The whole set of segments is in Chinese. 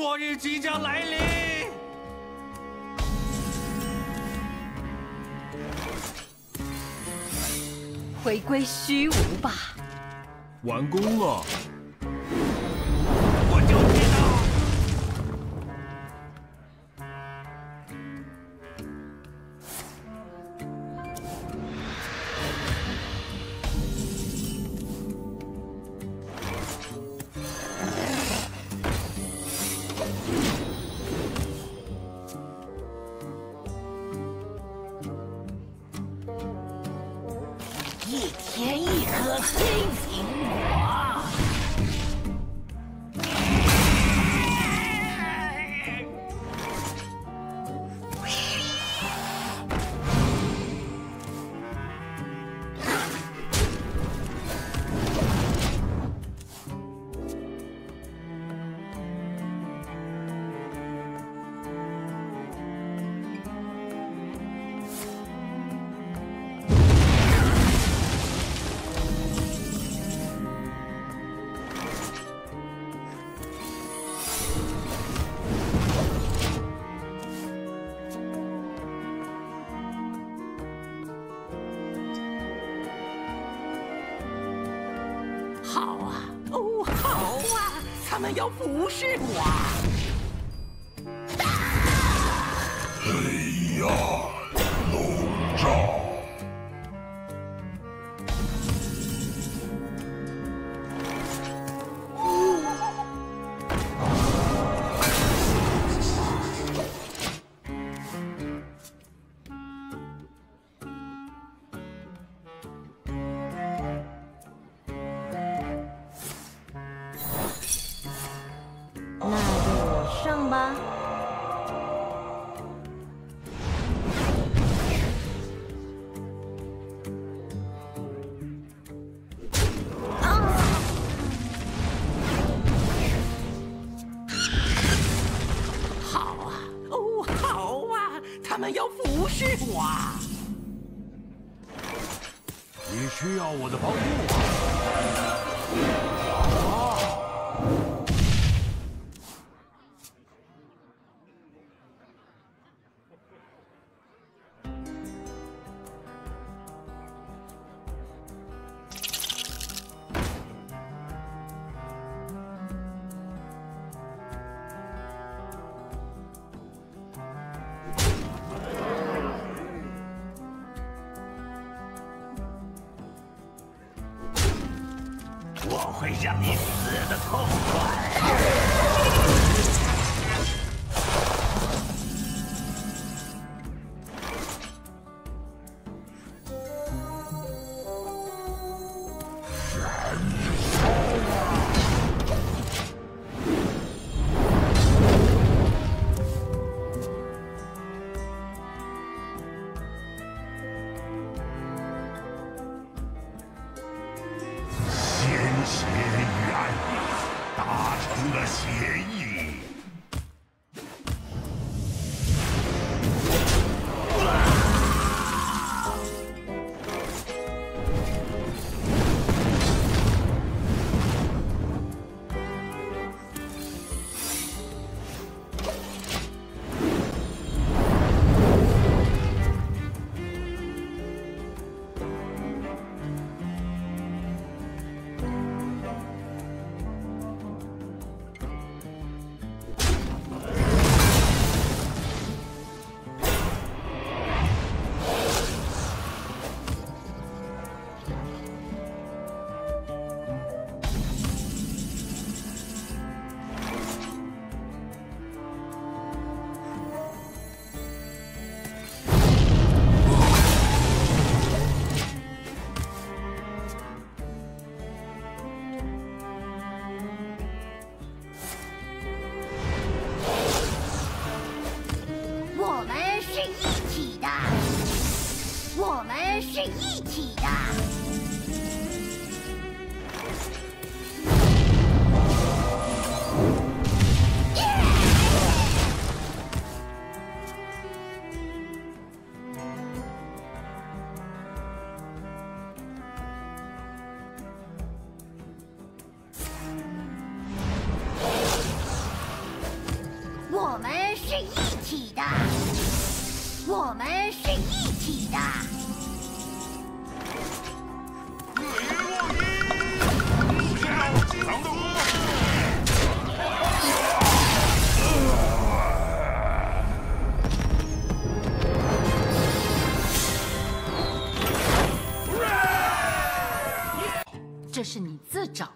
末日即将来临。回归虚无吧。完工了。甜一颗黑苹果。们要服侍我。你死得痛。我们是一体的，我们是一体的。这是你自找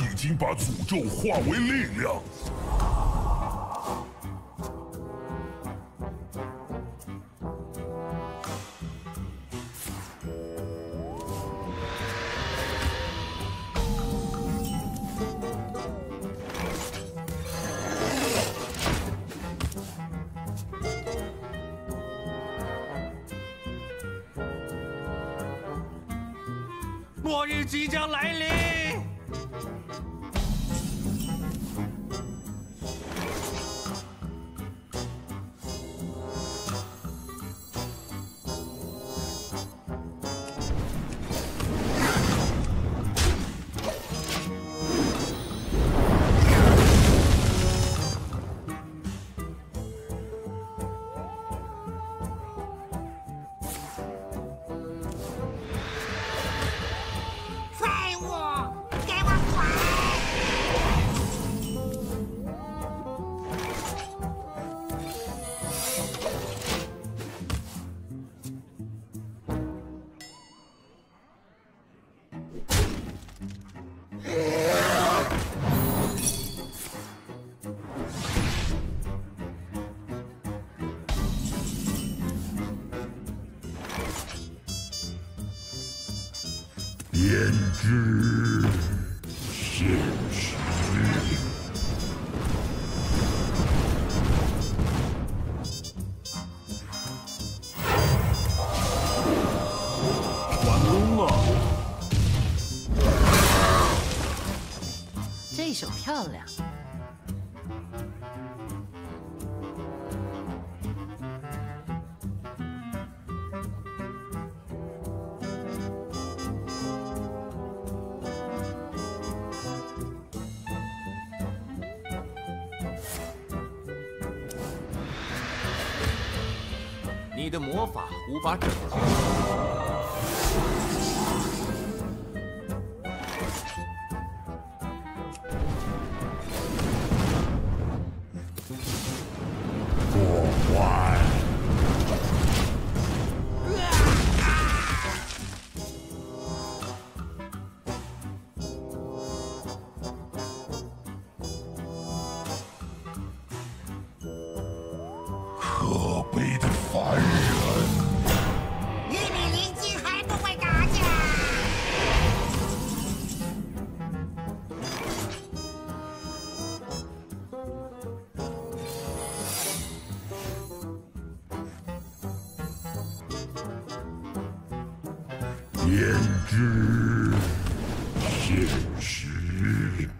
已经把诅咒化为力量。末日即将来临！一手漂亮。你的魔法无法拯编织现实。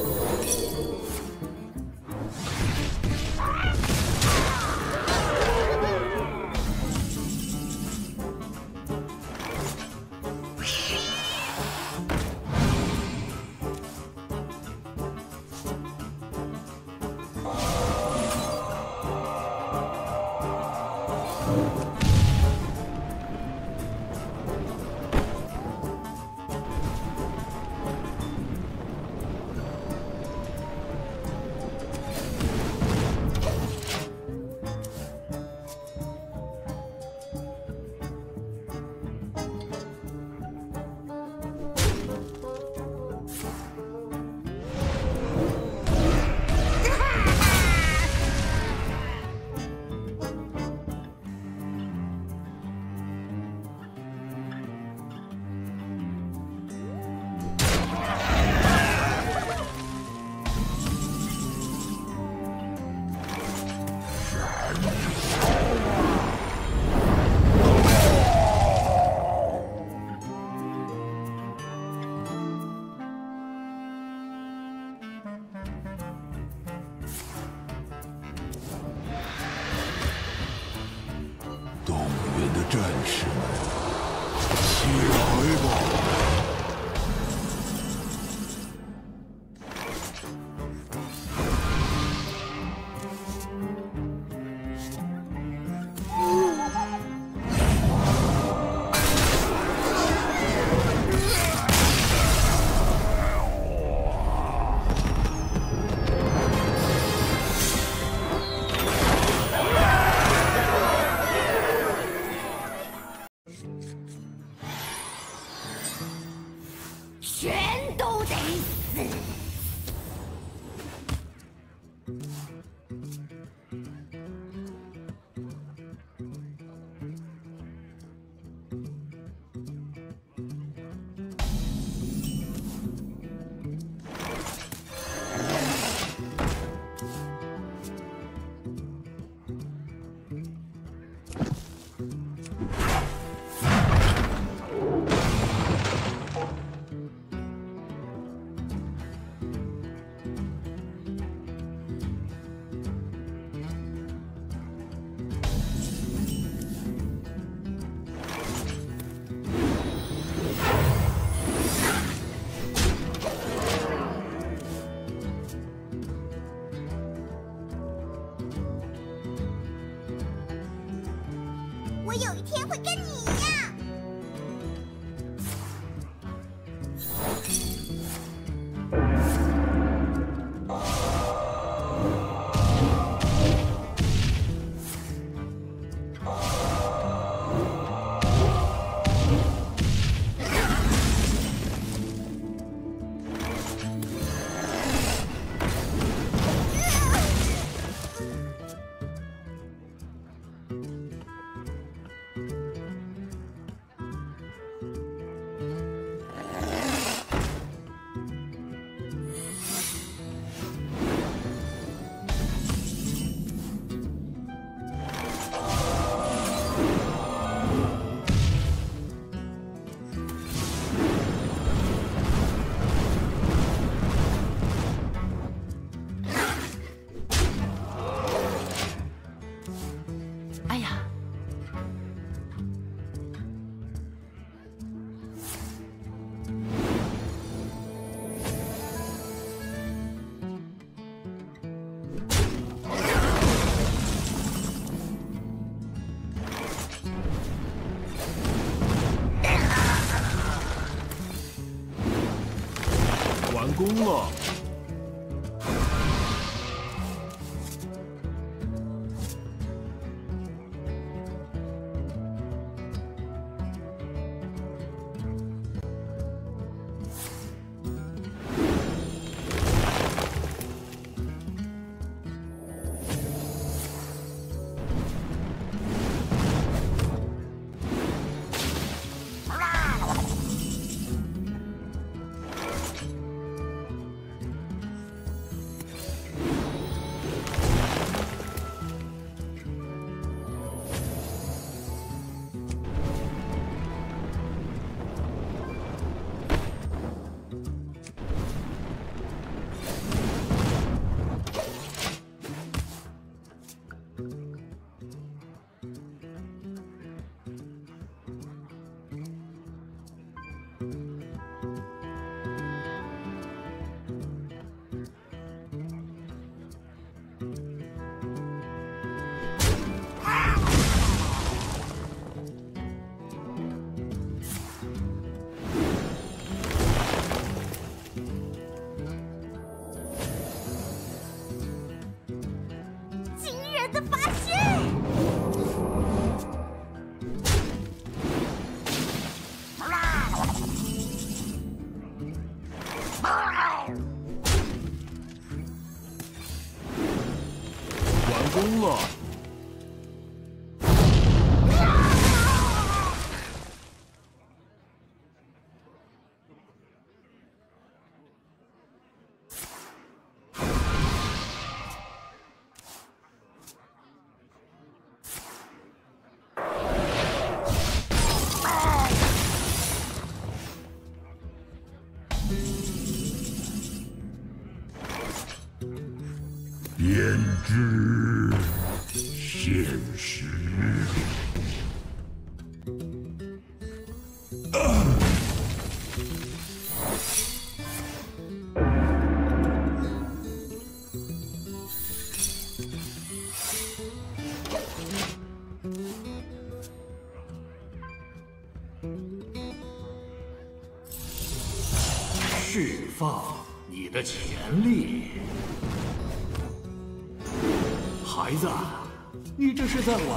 战士们起来吧！Face 焉知现实。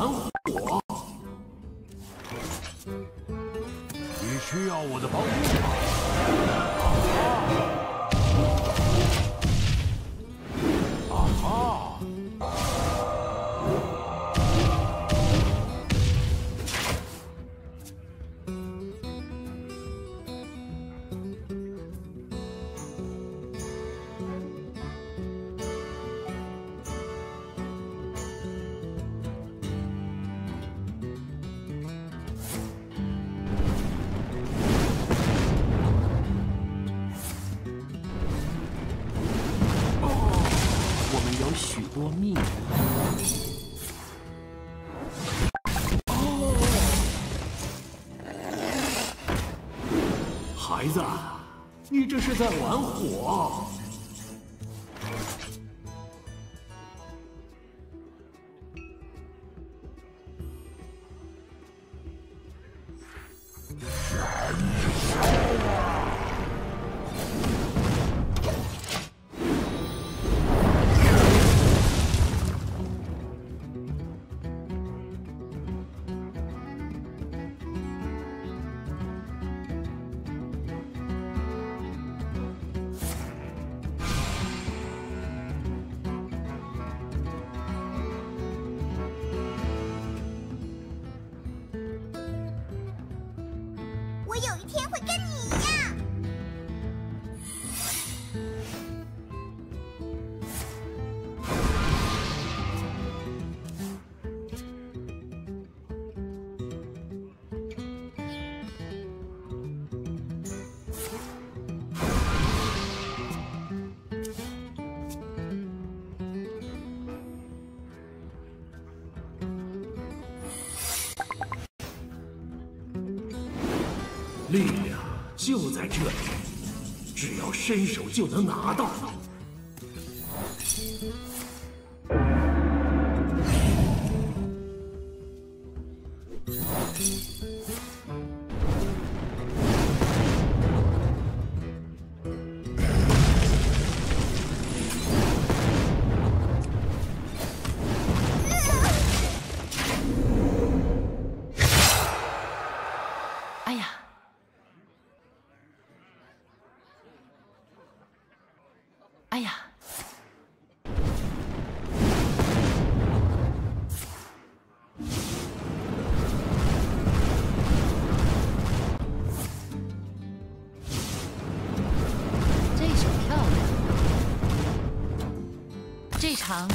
我！你需要我的帮助吗？多秘密。孩子，你这是在玩火！力量就在这里，只要伸手就能拿到。哎呀，这手漂亮，这场你